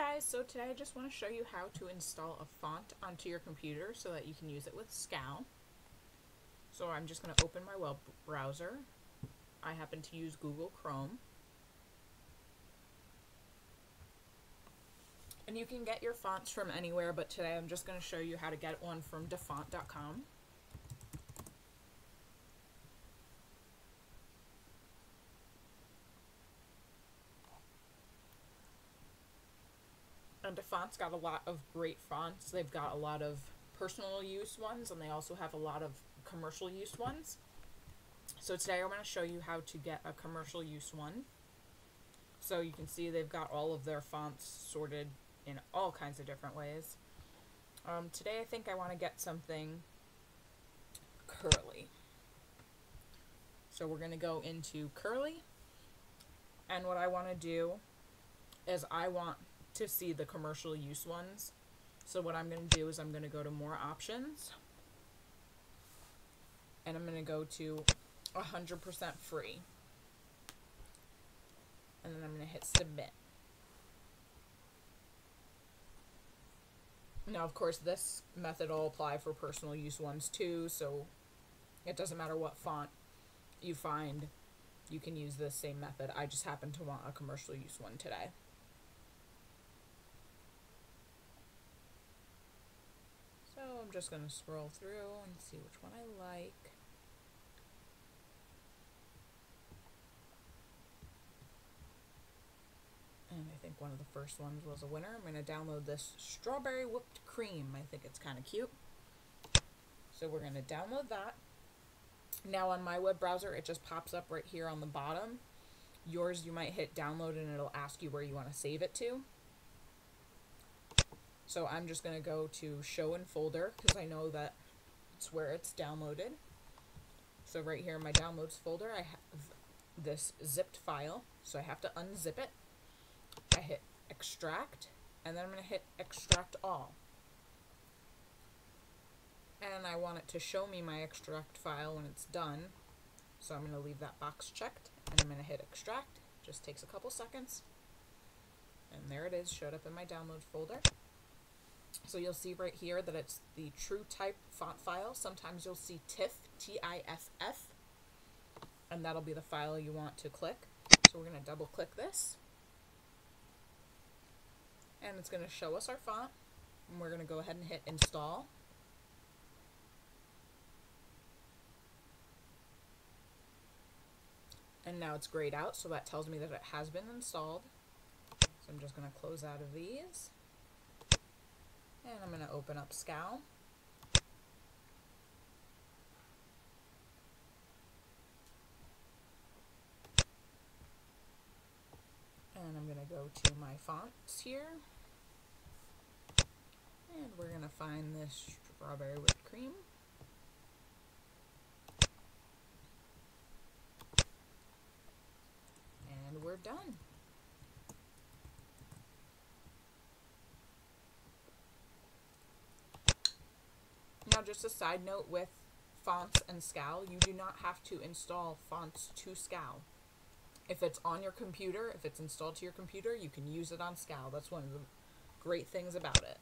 guys, so today I just want to show you how to install a font onto your computer so that you can use it with Scal. So I'm just going to open my web browser. I happen to use Google Chrome. And you can get your fonts from anywhere, but today I'm just going to show you how to get one from dafont.com. And DaFont's got a lot of great fonts. They've got a lot of personal use ones, and they also have a lot of commercial use ones. So today I'm going to show you how to get a commercial use one. So you can see they've got all of their fonts sorted in all kinds of different ways. Um, today I think I want to get something curly. So we're going to go into curly. And what I want to do is I want to see the commercial use ones. So what I'm going to do is I'm going to go to more options. And I'm going to go to 100% free. And then I'm going to hit submit. Now, of course, this method will apply for personal use ones too, so it doesn't matter what font you find, you can use this same method. I just happen to want a commercial use one today. So I'm just going to scroll through and see which one I like. And I think one of the first ones was a winner. I'm going to download this strawberry whipped cream. I think it's kind of cute. So we're going to download that. Now on my web browser, it just pops up right here on the bottom. Yours, you might hit download and it'll ask you where you want to save it to. So I'm just going to go to show in folder because I know that it's where it's downloaded. So right here in my downloads folder, I have this zipped file. So I have to unzip it. I hit extract, and then I'm going to hit extract all. And I want it to show me my extract file when it's done. So I'm going to leave that box checked, and I'm going to hit extract. Just takes a couple seconds. And there it is, showed up in my download folder. So you'll see right here that it's the true type font file. Sometimes you'll see TIFF, T-I-F-F, and that'll be the file you want to click. So we're going to double click this. And it's going to show us our font. And we're going to go ahead and hit install. And now it's grayed out, so that tells me that it has been installed. So I'm just going to close out of these. And I'm going to open up Scal. And I'm going to go to my fonts here. And we're going to find this strawberry whipped cream. And we're done. Now, just a side note with fonts and Scal, you do not have to install fonts to Scal. If it's on your computer, if it's installed to your computer, you can use it on Scal. That's one of the great things about it.